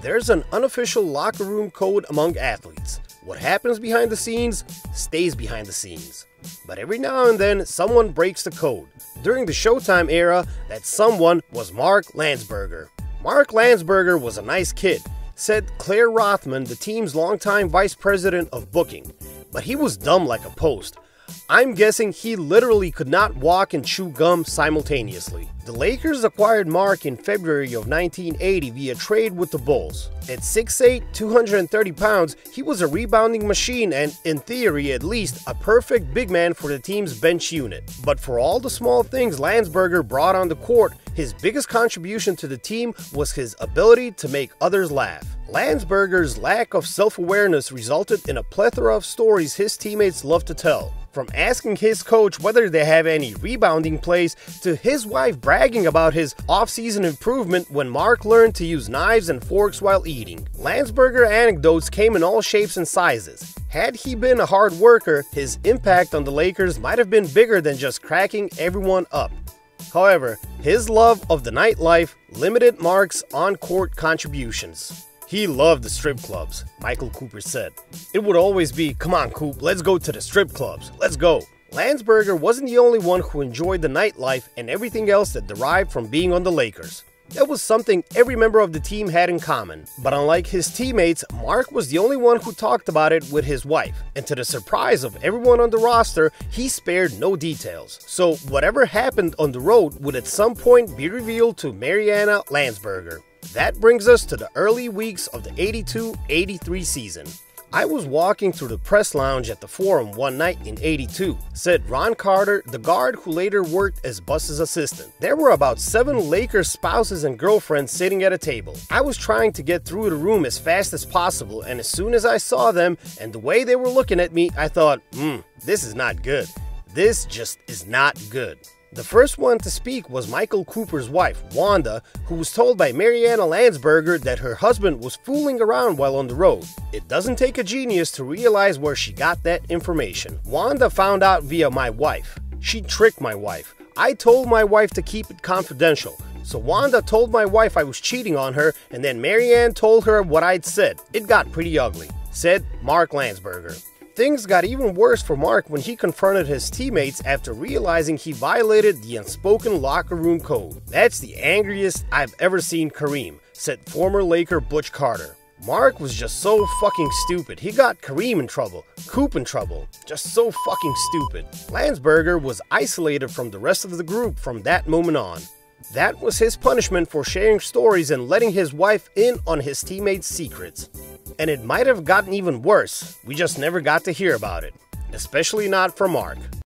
There's an unofficial locker room code among athletes. What happens behind the scenes stays behind the scenes. But every now and then, someone breaks the code. During the Showtime era, that someone was Mark Landsberger. Mark Landsberger was a nice kid, said Claire Rothman, the team's longtime vice president of booking. But he was dumb like a post. I'm guessing he literally could not walk and chew gum simultaneously. The Lakers acquired Mark in February of 1980 via trade with the Bulls. At 6'8, 230 pounds, he was a rebounding machine and, in theory at least, a perfect big man for the team's bench unit. But for all the small things Landsberger brought on the court, his biggest contribution to the team was his ability to make others laugh. Landsberger's lack of self-awareness resulted in a plethora of stories his teammates love to tell. From asking his coach whether they have any rebounding plays to his wife bragging about his off-season improvement when Mark learned to use knives and forks while eating. Landsberger anecdotes came in all shapes and sizes. Had he been a hard worker, his impact on the Lakers might have been bigger than just cracking everyone up. However, his love of the nightlife limited Mark's on-court contributions. He loved the strip clubs, Michael Cooper said. It would always be, come on Coop, let's go to the strip clubs, let's go. Landsberger wasn't the only one who enjoyed the nightlife and everything else that derived from being on the Lakers. That was something every member of the team had in common. But unlike his teammates, Mark was the only one who talked about it with his wife. And to the surprise of everyone on the roster, he spared no details. So whatever happened on the road would at some point be revealed to Mariana Landsberger. That brings us to the early weeks of the 82-83 season. I was walking through the press lounge at the Forum one night in 82, said Ron Carter, the guard who later worked as Buss's assistant. There were about seven Lakers spouses and girlfriends sitting at a table. I was trying to get through the room as fast as possible, and as soon as I saw them and the way they were looking at me, I thought, hmm, this is not good. This just is not good. The first one to speak was Michael Cooper's wife, Wanda, who was told by Mariana Landsberger that her husband was fooling around while on the road. It doesn't take a genius to realize where she got that information. Wanda found out via my wife. She tricked my wife. I told my wife to keep it confidential. So Wanda told my wife I was cheating on her, and then Marianne told her what I'd said. It got pretty ugly, said Mark Landsberger. Things got even worse for Mark when he confronted his teammates after realizing he violated the unspoken locker room code. That's the angriest I've ever seen Kareem, said former Laker Butch Carter. Mark was just so fucking stupid. He got Kareem in trouble, Coop in trouble. Just so fucking stupid. Landsberger was isolated from the rest of the group from that moment on. That was his punishment for sharing stories and letting his wife in on his teammates' secrets. And it might have gotten even worse, we just never got to hear about it. Especially not from Mark.